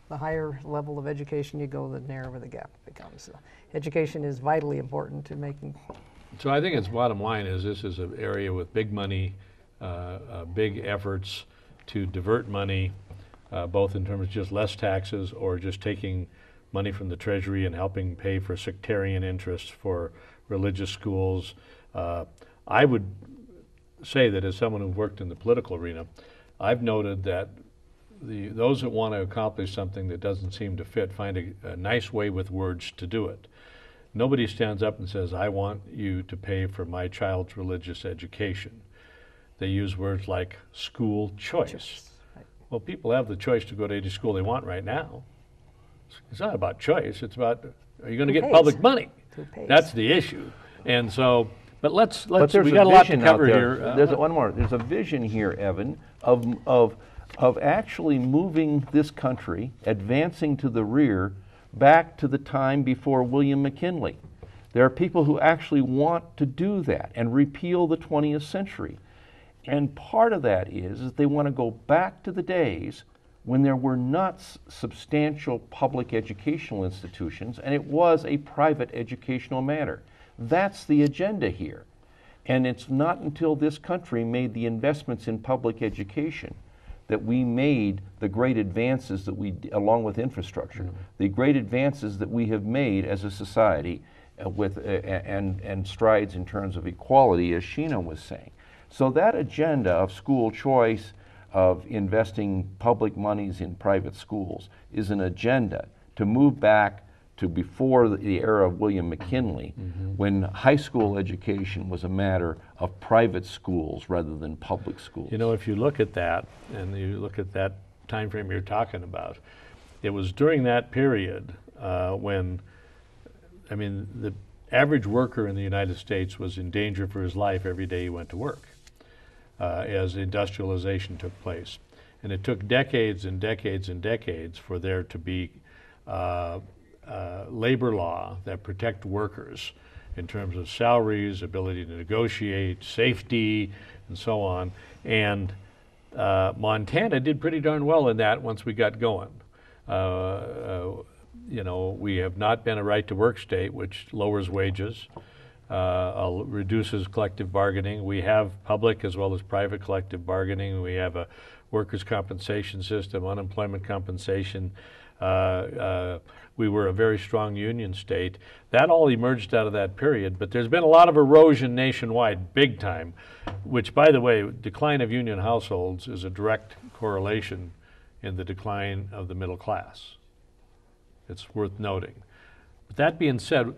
The higher level of education you go, the narrower the gap becomes. So education is vitally important to making. So I think its bottom line is this is an area with big money, uh, uh, big efforts to divert money, uh, both in terms of just less taxes or just taking money from the treasury and helping pay for sectarian interests for religious schools. Uh, I would say that as someone who worked in the political arena, I've noted that the, those that want to accomplish something that doesn't seem to fit find a, a nice way with words to do it. Nobody stands up and says, I want you to pay for my child's religious education. They use words like school choice. Right. Well, people have the choice to go to any school they want right now. It's not about choice, it's about are you going to get pays? public money? That's the issue. And so, but let's, let's there's we a got a lot to cover there. here. Uh, There's a- one more. There's a vision here, Evan, of, of, of actually moving this country, advancing to the rear, back to the time before William McKinley. There are people who actually want to do that and repeal the 20th century. And part of that is, is they want to go back to the days when there were not s- substantial public educational institutions and it was a private educational matter. That's the agenda here. And it's not until this country made the investments in public education that we made the great advances that we, along with infrastructure, the great advances that we have made as a society uh, with, uh, and, and strides in terms of equality, as Sheena was saying. So that agenda of school choice, of investing public monies in private schools, is an agenda to move back to before the- era of William McKinley, when high school education was a matter of private schools rather than public schools. You know, if you look at that, and you look at that time frame you're talking about, it was during that period uh, when, I mean, the average worker in the United States was in danger for his life every day he went to work uh, as industrialization took place. And it took decades and decades and decades for there to be uh, uh, labor law that protect workers in terms of salaries, ability to negotiate, safety, and so on. And Uh, Montana did pretty darn well in that once we got going. Uh, uh, you know, we have not been a right to work state, which lowers wages, uh, reduces collective bargaining. We have public as well as private collective bargaining. We have a workers' compensation system, unemployment compensation. Uh, uh, we were a very strong union state. That all emerged out of that period, but there's been a lot of erosion nationwide, big time, which, by the way, decline of union households is a direct correlation in the decline of the middle class. It's worth noting. But that being said,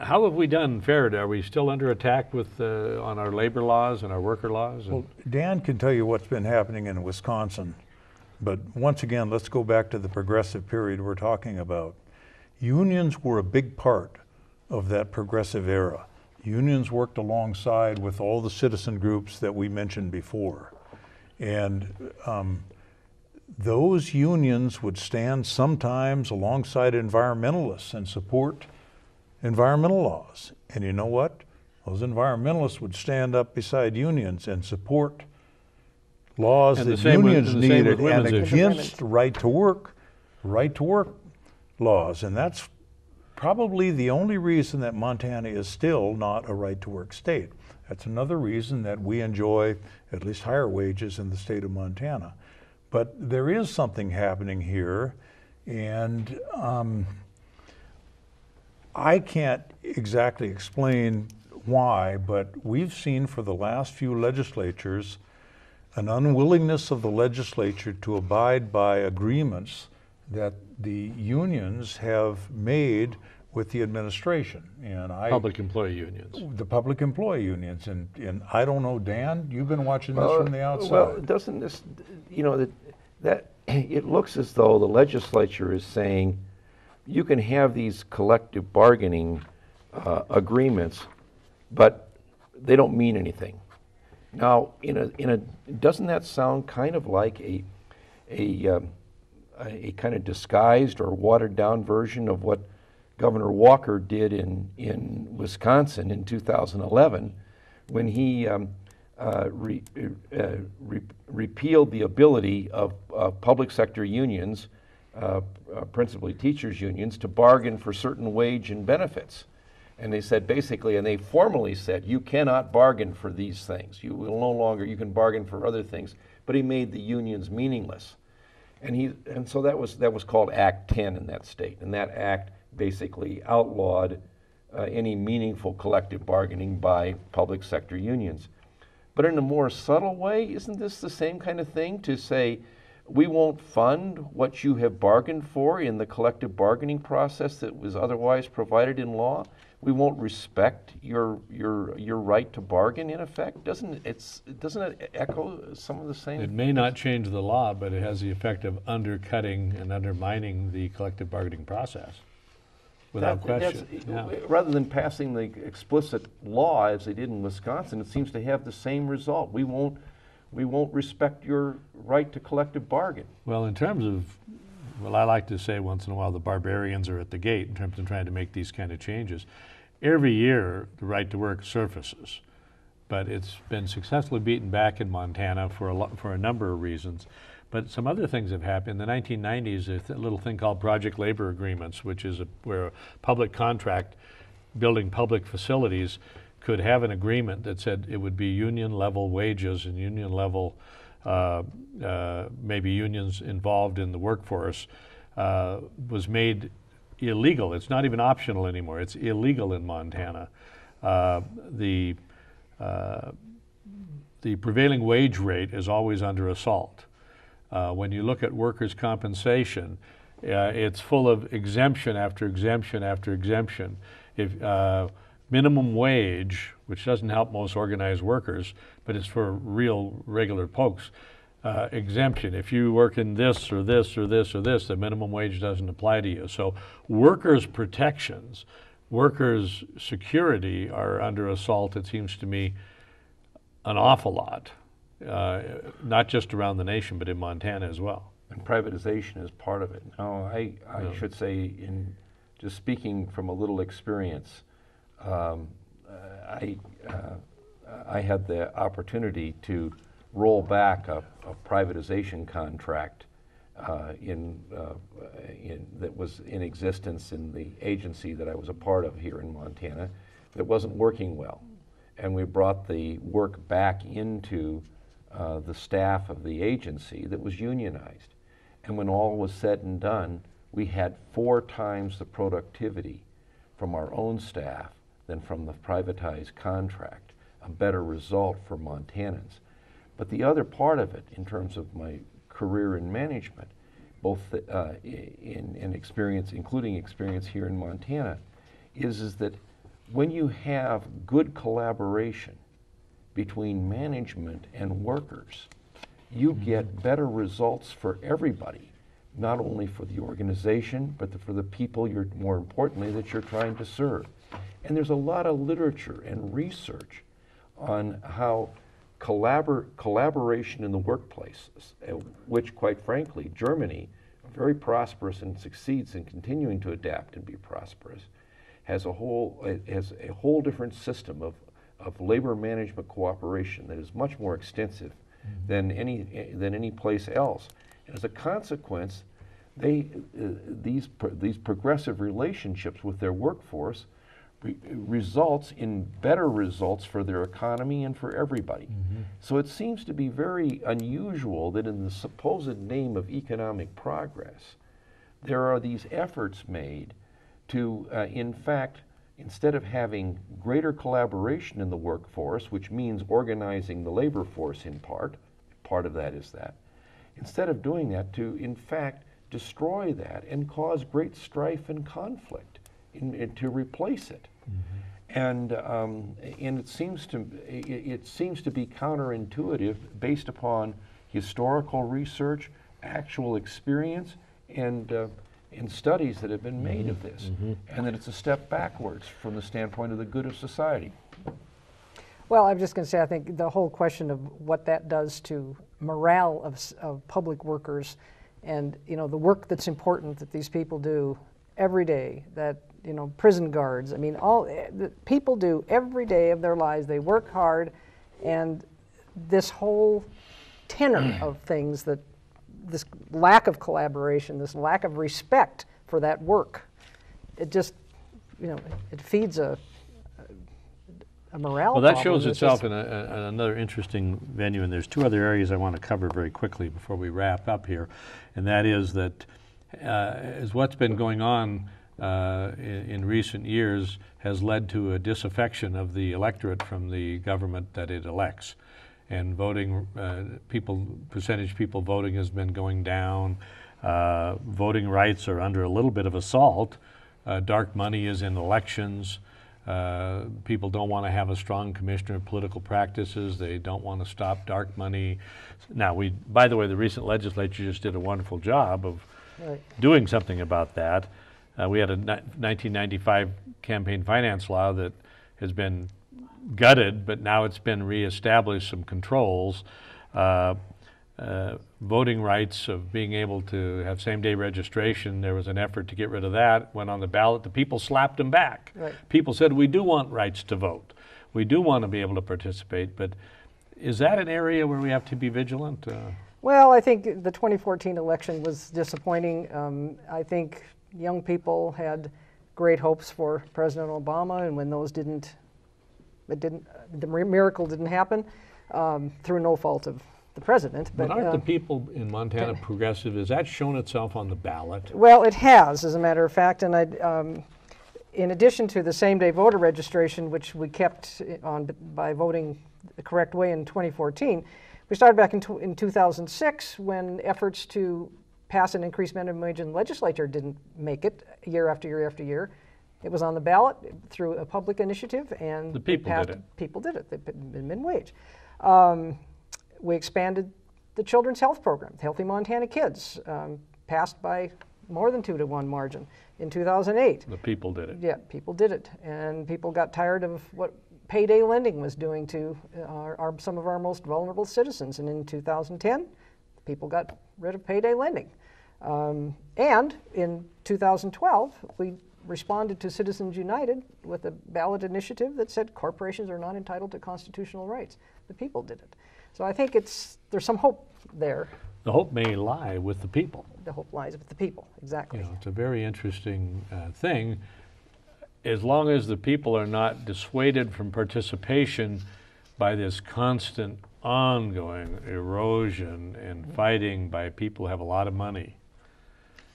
how have we done fared? Are we still under attack with, uh, on our labor laws and our worker laws? Well, Dan can tell you what's been happening in Wisconsin, but once again, let's go back to the progressive period we're talking about. Unions were a big part of that progressive era. Unions worked alongside with all the citizen groups that we mentioned before. And um, those unions would stand sometimes alongside environmentalists and support environmental laws. And you know what? Those environmentalists would stand up beside unions and support laws And that with- unions and needed with and against right to work, right to work laws. And that's probably the only reason that Montana is still not a right to work state. That's another reason that we enjoy at least higher wages in the state of Montana. But there is something happening here, and um, I can't exactly explain why, but we've seen for the last few legislatures an unwillingness of the legislature to abide by agreements that the unions have made with the administration. And I, Public employee unions. the public employee unions, and, and I don't know, Dan, you've been watching this uh, from the outside. Well, doesn't this, you know, that, that, [clears throat] it looks as though the legislature is saying, you can have these collective bargaining uh, agreements, but they don't mean anything. Now, in a, in a, doesn't that sound kind of like a, a, um, a, kind of disguised or watered down version of what Governor Walker did in, in Wisconsin in 2011 when he um, uh, re, uh, re, repealed the ability of public sector unions, uh, uh, principally teachers' unions, to bargain for certain wage and benefits. And they said basically, and they formally said, you cannot bargain for these things. You will no longer, you can bargain for other things. But he made the unions meaningless. And he, and so that was, that was called Act 10 in that state. And that act basically outlawed uh, any meaningful collective bargaining by public sector unions. But in a more subtle way, isn't this the same kind of thing to say, we won't fund what you have bargained for in the collective bargaining process that was otherwise provided in law? We won't respect your, your, your right to bargain, in effect? Doesn't, it's, doesn't it echo some of the same? It may not change the law, but it has the effect of undercutting and undermining the collective bargaining process, without That- question. Yeah. Rather than passing the explicit law as they did in Wisconsin, it seems to have the same result. We won't, we won't respect your right to collective bargain. Well, in terms of, well, I like to say once in a while the barbarians are at the gate in terms of trying to make these kind of changes. Every year, the right to work surfaces, but it's been successfully beaten back in Montana for a, for a number of reasons. But some other things have happened. In the 1990s, a th- little thing called project labor agreements, which is a, where a public contract building public facilities could have an agreement that said it would be union level wages and union level, uh, uh, maybe unions involved in the workforce, uh, was made illegal. It's not even optional anymore. It's illegal in Montana. Uh, the uh, the prevailing wage rate is always under assault. Uh, when you look at workers' compensation, it's full of exemption after exemption after exemption. If minimum wage, which doesn't help most organized workers, but it's for real regular folks, uh, exemption. If you work in this or this or this or this, the minimum wage doesn't apply to you. So workers' protections, workers' security are under assault, it seems to me, an awful lot, uh, not just around the nation, but in Montana as well. And privatization is part of it. Now, I, I Yeah. should say, in just speaking from a little experience, um, uh, I, uh, I had the opportunity to roll back a, a privatization contract uh, in, uh, in, that was in existence in the agency that I was a part of here in Montana that wasn't working well. And we brought the work back into uh, the staff of the agency that was unionized. And when all was said and done, we had four times the productivity from our own staff than from the privatized contract, a better result for Montanans. But the other part of it, in terms of my career in management, both uh, in, in experience, including experience here in Montana, is, is that when you have good collaboration between management and workers, you mm-hmm. get better results for everybody, not only for the organization, but the, for the people you're, more importantly, that you're trying to serve. And there's a lot of literature and research on how collabor- collaboration in the workplace, uh, which, quite frankly, Germany, very prosperous and succeeds in continuing to adapt and be prosperous, has a whole has a whole different system of, of labor management cooperation that is much more extensive mm-hmm. than any than any place else. And as a consequence, they uh, these these progressive relationships with their workforce re- results in better results for their economy and for everybody. Mm-hmm. So it seems to be very unusual that in the supposed name of economic progress, there are these efforts made to, uh, in fact, instead of having greater collaboration in the workforce, which means organizing the labor force in part, part of that is that, instead of doing that, to in fact destroy that and cause great strife and conflict in, in, to replace it. Mm-hmm. And, um, and it, seems to, it, it, seems to be counterintuitive based upon historical research, actual experience, and, uh, and studies that have been made mm-hmm. of this. Mm-hmm. And that it's a step backwards from the standpoint of the good of society. Well, I'm just going to say, I think the whole question of what that does to morale of, of public workers and you know the work that's important that these people do every day that you know, prison guards. I mean, all eh, the people do every day of their lives. They work hard, and this whole tenor of things that this lack of collaboration, this lack of respect for that work, it just, you know, it feeds a, a morale. Well, that problem. shows itself in, a, a, another interesting venue, and there's two other areas I want to cover very quickly before we wrap up here, and that is that uh, is what's been going on uh, in, in, recent years has led to a disaffection of the electorate from the government that it elects. And voting, uh, people, percentage people voting has been going down. Uh, voting rights are under a little bit of assault. Uh, dark money is in elections. Uh, people don't want to have a strong commissioner of political practices. They don't want to stop dark money. Now, we, by the way, the recent legislature just did a wonderful job of right. doing something about that. Uh, we had a 1995 campaign finance law that has been gutted, but now it's been reestablished some controls. Uh, uh, voting rights of being able to have same day registration, there was an effort to get rid of that. Went on the ballot, the people slapped them back. Right. People said, We do want rights to vote. We do want to be able to participate. But is that an area where we have to be vigilant? Uh, well, I think the 2014 election was disappointing. Um, I think young people had great hopes for President Obama, and when those didn't, it didn't, the miracle didn't happen um, through no fault of the president. But, but aren't uh, the people in Montana progressive? Has that shown itself on the ballot? Well, it has, as a matter of fact, and I. Um, in addition to the same-day voter registration, which we kept on by voting the correct way in 2014, we started back in, in 2006 when efforts to pass an increased minimum wage and the legislature didn't make it year after year after year. It was on the ballot through a public initiative, and the people passed, did it. People did it. They minimum wage. Um, we expanded the children's health program, Healthy Montana Kids, um, passed by more than two to one margin in 2008. The people did it. Yeah, people did it, and people got tired of what payday lending was doing to uh, our, our, some of our most vulnerable citizens. And in 2010, people got rid of payday lending. Um, and in 2012, we responded to Citizens United with a ballot initiative that said corporations are not entitled to constitutional rights. The people did it. So I think it's there's some hope there. The hope may lie with the people. The hope lies with the people. Exactly. You know, it's a very interesting uh, thing. As long as the people are not dissuaded from participation by this constant, ongoing erosion and fighting by people who have a lot of money,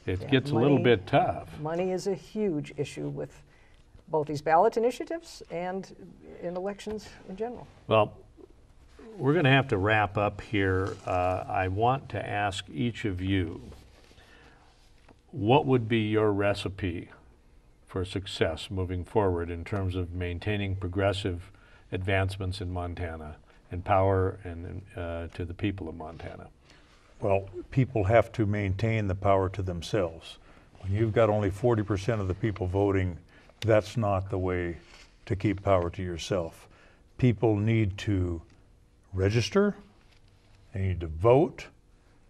it Yeah, gets a little bit tough. Money is a huge issue with both these ballot initiatives and in elections in general. Well, we're going to have to wrap up here. Uh, I want to ask each of you what would be your recipe for success moving forward in terms of maintaining progressive advancements in Montana and power and uh, to the people of Montana? Well, people have to maintain the power to themselves. When you've got only 40% of the people voting, that's not the way to keep power to yourself. People need to register, they need to vote,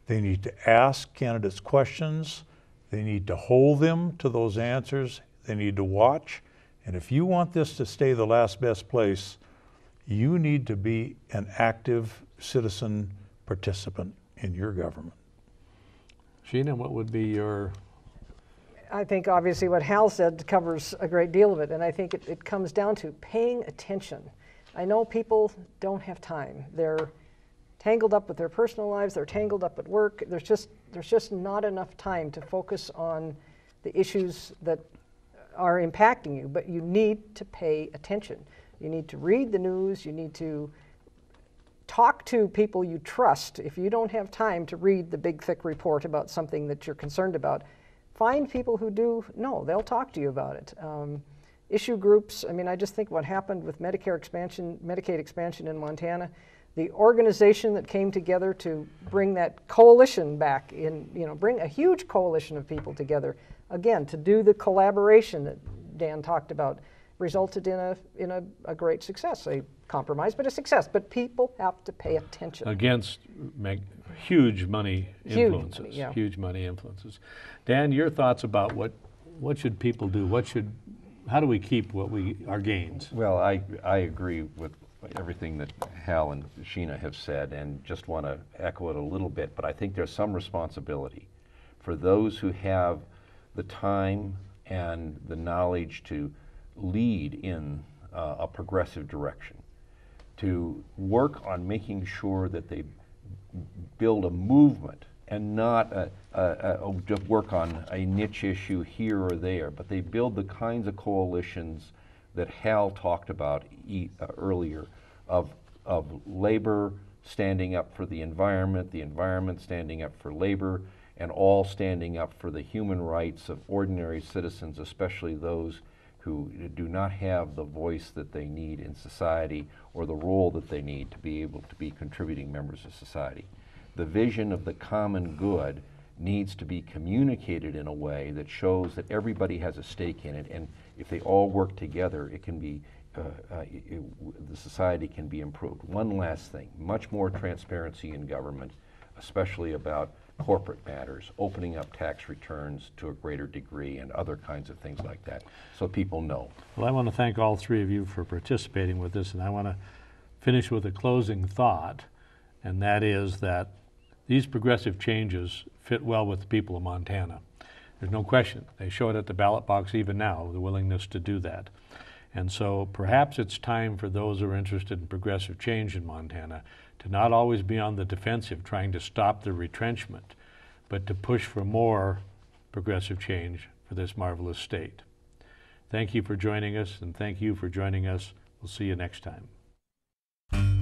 they need to ask candidates questions, they need to hold them to those answers, they need to watch. And if you want this to stay the last best place, you need to be an active citizen participant in your government. Sheena, what would be your I think obviously what Hal said covers a great deal of it, and I think it, it comes down to paying attention. I know people don't have time. They're tangled up with their personal lives, they're tangled up at work. There's just, there's just not enough time to focus on the issues that are impacting you, but you need to pay attention. You need to read the news, you need to talk to people you trust. If you don't have time to read the big, thick report about something that you're concerned about, find people who do know. They'll talk to you about it. Um, issue groups. I mean, I just think what happened with Medicare expansion, Medicaid expansion in Montana, the organization that came together to bring that coalition back in, you know, bring a huge coalition of people together again to do the collaboration that Dan talked about resulted in a in a, a great success. A compromise, but a success. But people have to pay attention. against mag- huge money Huge money, influences? yeah. Huge money influences. Dan, your thoughts about what what should people do? What should how do we keep what we our gains? Well, I, I agree with everything that Hal and Sheena have said and just want to echo it a little bit, but I think there's some responsibility for those who have the time and the knowledge to lead in uh, a progressive direction, to work on making sure that they build a movement and not a, a, a, just work on a niche issue here or there, but they build the kinds of coalitions that Hal talked about e- uh, earlier of, of labor standing up for the environment, the environment standing up for labor, and all standing up for the human rights of ordinary citizens, especially those who do not have the voice that they need in society or the role that they need to be able to be contributing members of society. The vision of the common good needs to be communicated in a way that shows that everybody has a stake in it, and if they all work together, it can be, uh, uh, it- it- the society can be improved. One last thing, much more transparency in government, especially about corporate matters, opening up tax returns to a greater degree and other kinds of things like that, so people know. Well, I want to thank all three of you for participating with this, and I want to finish with a closing thought, and that is that these progressive changes fit well with the people of Montana. There's no question. They show it at the ballot box even now, the willingness to do that. And so perhaps it's time for those who are interested in progressive change in Montana to not always be on the defensive trying to stop the retrenchment, but to push for more progressive change for this marvelous state. Thank you for joining us, and thank you for joining us. We'll see you next time.